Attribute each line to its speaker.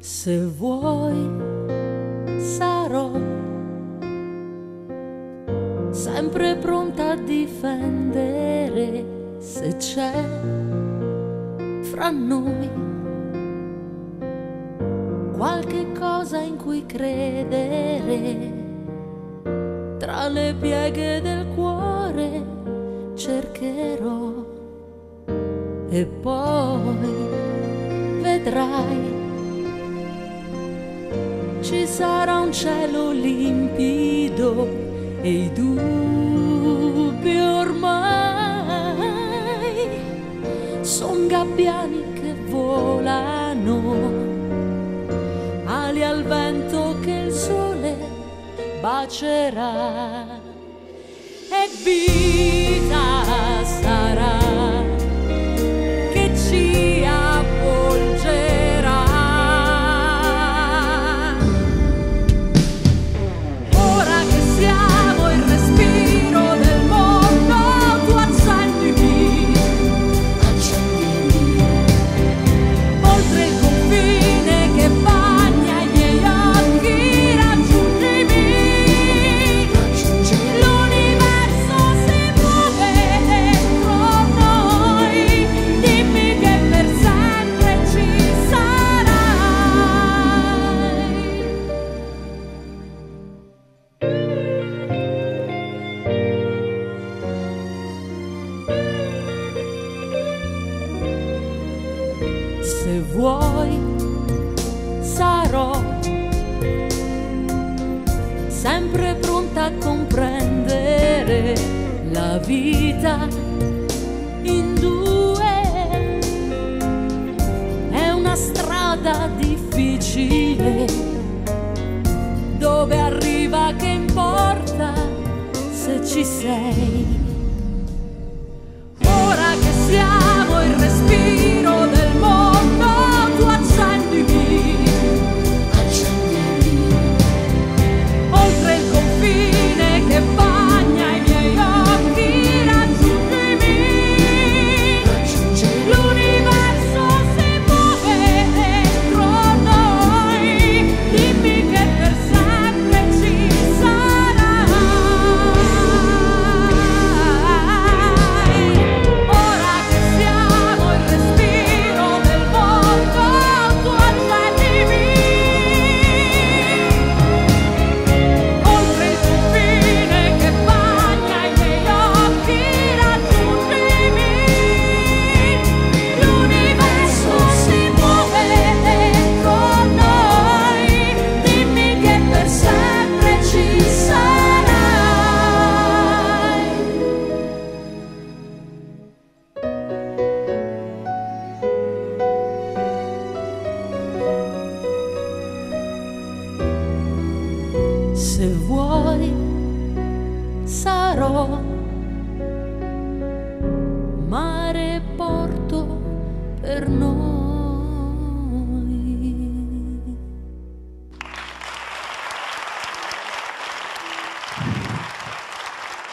Speaker 1: Se vuoi sarò sempre pronta a difendere se c'è fra noi qualche cosa in cui credere. Tra le pieghe del cuore cercherò e poi vedrai ci sarà un cielo limpido e i dubbi ormai son gabbiani che volano, ali al vento che il sole bacerà. E vita Se vuoi sarò sempre pronta a comprendere la vita in due. È una strada difficile dove arriva che importa se ci sei. Se vuoi sarò mare porto per noi.